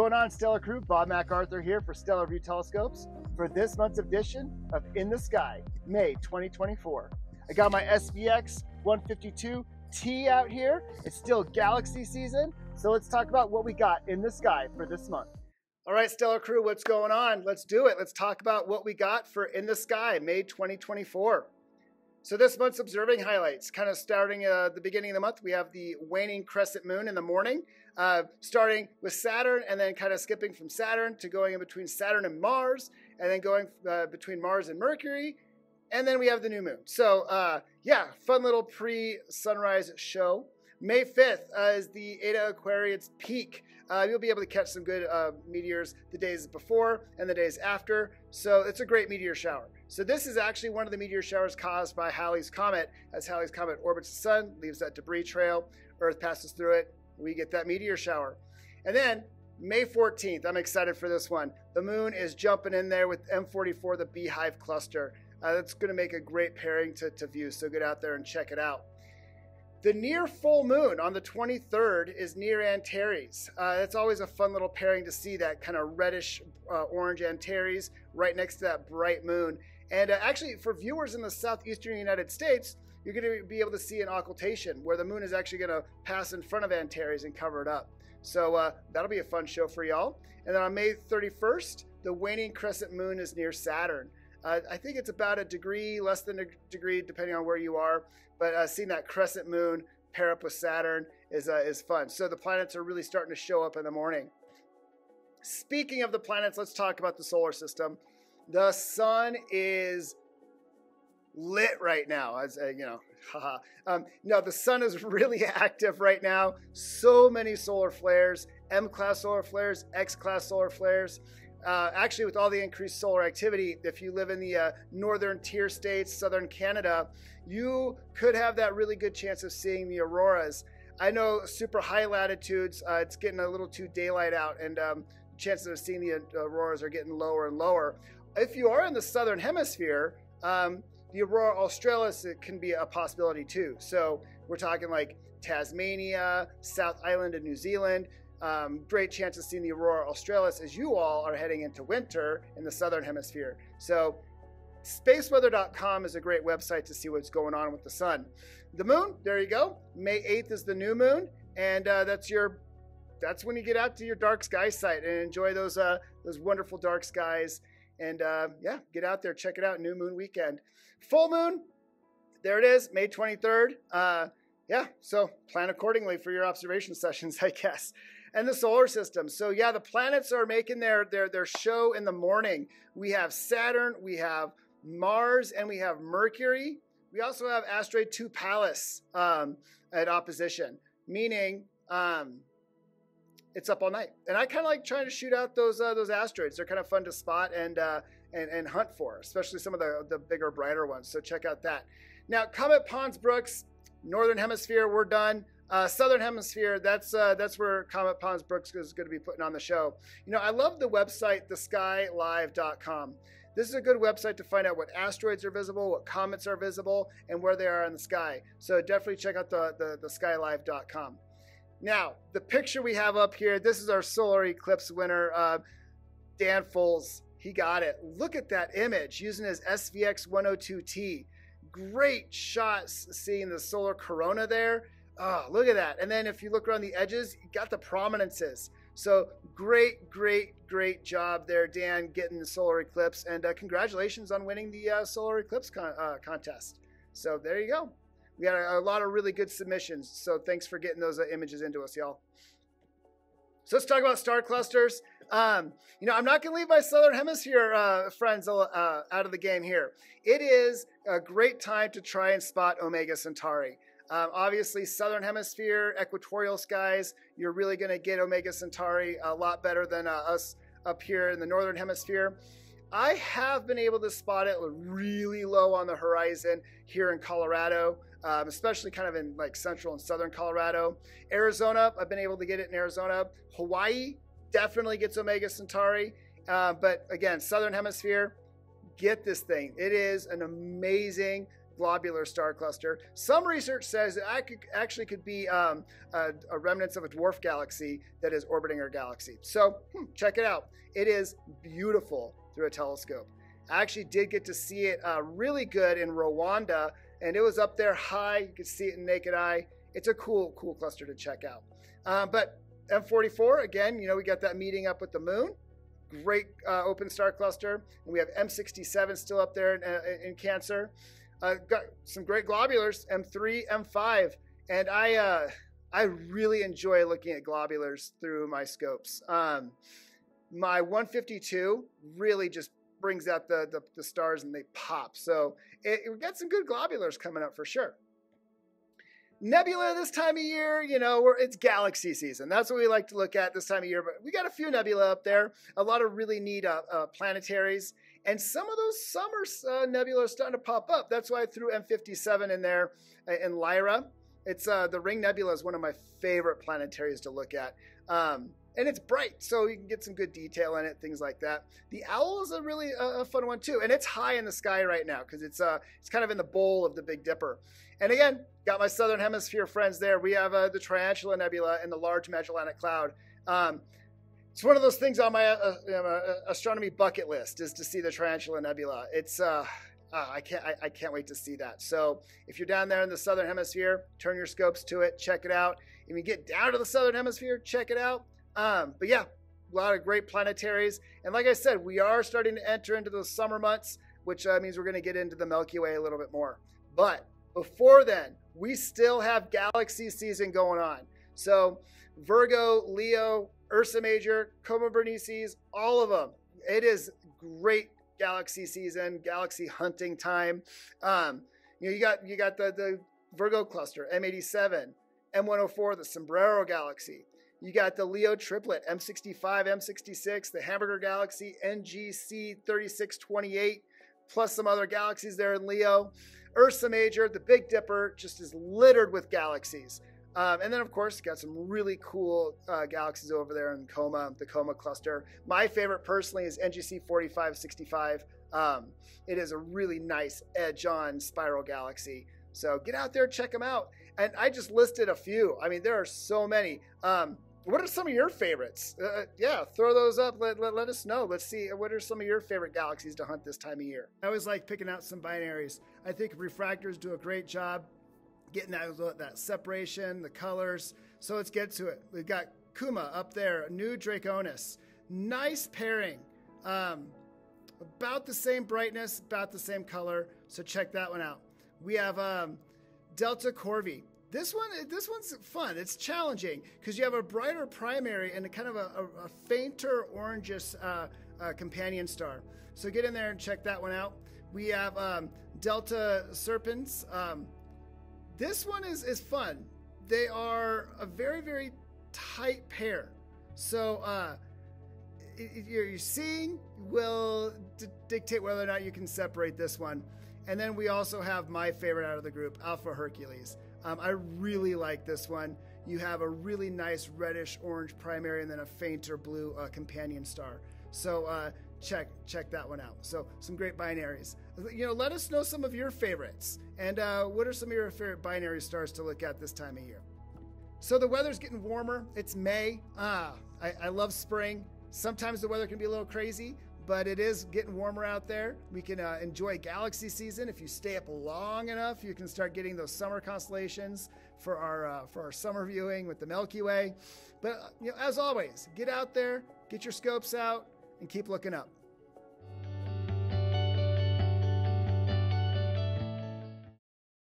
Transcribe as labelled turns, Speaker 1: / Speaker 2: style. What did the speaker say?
Speaker 1: going on, Stellar Crew? Bob MacArthur here for Stellarvue Telescopes for this month's edition of In the Sky, May 2024. I got my SVX 152T out here. It's still galaxy season, so let's talk about what we got in the sky for this month. All right, Stellar Crew, what's going on? Let's do it. Let's talk about what we got for In the Sky, May 2024. So this month's observing highlights, kind of starting uh, the beginning of the month, we have the waning crescent moon in the morning, uh, starting with Saturn and then kind of skipping from Saturn to going in between Saturn and Mars, and then going uh, between Mars and Mercury, and then we have the new moon. So uh, yeah, fun little pre-sunrise show. May 5th uh, is the Eta Aquariids peak. Uh, you'll be able to catch some good uh, meteors the days before and the days after. So it's a great meteor shower. So this is actually one of the meteor showers caused by Halley's Comet. As Halley's Comet orbits the sun, leaves that debris trail, Earth passes through it, we get that meteor shower. And then May 14th, I'm excited for this one. The moon is jumping in there with M44, the Beehive cluster. Uh, that's going to make a great pairing to, to view, so get out there and check it out. The near full moon on the 23rd is near Antares. Uh, it's always a fun little pairing to see that kind of reddish uh, orange Antares right next to that bright moon. And uh, actually, for viewers in the southeastern United States, you're going to be able to see an occultation where the moon is actually going to pass in front of Antares and cover it up. So uh, that'll be a fun show for y'all. And then on May 31st, the waning crescent moon is near Saturn. Uh, I think it's about a degree, less than a degree, depending on where you are. But uh, seeing that crescent moon pair up with Saturn is uh, is fun. So the planets are really starting to show up in the morning. Speaking of the planets, let's talk about the solar system. The sun is lit right now. As uh, you know. Um, no, the sun is really active right now. So many solar flares, M class solar flares, X class solar flares. Uh, actually, with all the increased solar activity, if you live in the uh, northern tier states, southern Canada, you could have that really good chance of seeing the auroras. I know super high latitudes, uh, it's getting a little too daylight out, and um, chances of seeing the uh, auroras are getting lower and lower. If you are in the southern hemisphere, um, the aurora australis can be a possibility too. So we're talking like Tasmania, South Island of New Zealand um, great chance of seeing the aurora australis as you all are heading into winter in the southern hemisphere. So, spaceweather.com is a great website to see what's going on with the sun. The moon, there you go. May 8th is the new moon, and uh, that's your that's when you get out to your dark sky site and enjoy those uh, those wonderful dark skies. And uh, yeah, get out there, check it out. New moon weekend, full moon. There it is, May 23rd. Yeah, so plan accordingly for your observation sessions, I guess and the solar system. So yeah, the planets are making their their their show in the morning. We have Saturn, we have Mars, and we have Mercury. We also have asteroid 2 Pallas um, at opposition, meaning um, it's up all night. And I kind of like trying to shoot out those uh, those asteroids. They're kind of fun to spot and uh, and, and hunt for, especially some of the the bigger, brighter ones. So check out that. Now, Comet Pons Brooks, Northern Hemisphere, we're done. Uh, Southern Hemisphere, that's uh, that's where Comet Pons Brooks is going to be putting on the show. You know, I love the website, theskylive.com. This is a good website to find out what asteroids are visible, what comets are visible, and where they are in the sky. So definitely check out the, the, the skylive.com. Now, the picture we have up here, this is our solar eclipse winner, uh, Dan Foles. He got it. Look at that image using his SVX 102T. Great shots seeing the solar corona there Oh, look at that. And then if you look around the edges, you got the prominences. So great, great, great job there, Dan, getting the solar eclipse. And uh, congratulations on winning the uh, solar eclipse con- uh, contest. So there you go. We got a, a, lot of really good submissions. So thanks for getting those uh, images into us, y'all. So let's talk about star clusters. Um, you know, I'm not going to leave my southern hemisphere uh, friends uh, out of the game here. It is a great time to try and spot Omega Centauri. Um, obviously, southern hemisphere, equatorial skies, you're really going to get Omega Centauri a lot better than uh, us up here in the northern hemisphere. I have been able to spot it really low on the horizon here in Colorado, um, especially kind of in like central and southern Colorado. Arizona, I've been able to get it in Arizona. Hawaii definitely gets Omega Centauri. Uh, but again, southern hemisphere, get this thing. It is an amazing globular star cluster. Some research says that it actually could be um, a, a, remnants of a dwarf galaxy that is orbiting our galaxy. So hmm, check it out. It is beautiful through a telescope. I actually did get to see it uh, really good in Rwanda, and it was up there high. You could see it in naked eye. It's a cool, cool cluster to check out. Uh, but M44, again, you know, we got that meeting up with the moon. Great uh, open star cluster. And we have M67 still up there in, uh, in Cancer. Uh, got some great globulars, M3, M5. And I, uh, I really enjoy looking at globulars through my scopes. Um, my 152 really just brings out the, the, the stars and they pop. So it, we got some good globulars coming up for sure. Nebula this time of year, you know, it's galaxy season. That's what we like to look at this time of year. But we got a few nebula up there, a lot of really neat uh, uh, planetaries. And some of those summer uh, nebula are starting to pop up. That's why I threw M57 in there uh, in Lyra. It's uh, the Ring Nebula is one of my favorite planetaries to look at. Um, and it's bright, so you can get some good detail in it, things like that. The owl is a really uh, a fun one too, and it's high in the sky right now because it's uh it's kind of in the bowl of the Big Dipper. And again, got my southern hemisphere friends there. We have uh, the Tarantula Nebula and the Large Magellanic Cloud. Um, it's one of those things on my uh, uh, astronomy bucket list is to see the Tarantula Nebula. It's uh, uh, I can't I, I, can't wait to see that. So if you're down there in the southern hemisphere, turn your scopes to it, check it out. If you get down to the southern hemisphere, check it out. Um, but yeah, a lot of great planetaries. And like I said, we are starting to enter into those summer months, which uh, means we're going to get into the Milky Way a little bit more. But before then, we still have galaxy season going on. So Virgo, Leo, Ursa Major, Coma Berenices, all of them. It is great galaxy season, galaxy hunting time. Um, you know, you got you got the the Virgo cluster, M87, M104, the Sombrero Galaxy. You got the Leo triplet, M65, M66, the Hamburger Galaxy, NGC 3628, plus some other galaxies there in Leo. Ursa Major, the Big Dipper, just is littered with galaxies. Um, and then, of course, got some really cool uh, galaxies over there in Coma, the Coma cluster. My favorite personally is NGC 4565. Um, it is a really nice edge on spiral galaxy. So get out there, check them out. And I just listed a few. I mean, there are so many. Um, what are some of your favorites? Uh, uh, yeah, throw those up. Let, let, let, us know. Let's see. What are some of your favorite galaxies to hunt this time of year? I always like picking out some binaries. I think refractors do a great job getting that, that separation, the colors. So let's get to it. We've got Kuma up there, Nu Draconis. Nice pairing. Um, about the same brightness, about the same color. So check that one out. We have um, Delta Corvi. This one, this one's fun. It's challenging because you have a brighter primary and a kind of a, a, a fainter orangish uh, uh, companion star. So get in there and check that one out. We have um, Delta Serpens. Um, this one is is fun. They are a very very tight pair. So uh, your seeing will dictate whether or not you can separate this one. And then we also have my favorite out of the group, Alpha Hercules. Um, I really like this one. You have a really nice reddish orange primary and then a fainter blue uh, companion star. So uh, check check that one out. So some great binaries. You know, let us know some of your favorites and uh, what are some of your favorite binary stars to look at this time of year. So the weather's getting warmer. It's May. Ah, I, I love spring. Sometimes the weather can be a little crazy, but it is getting warmer out there. We can uh, enjoy galaxy season. If you stay up long enough, you can start getting those summer constellations for our uh, for our summer viewing with the Milky Way. But uh, you know, as always, get out there, get your scopes out, and keep looking up.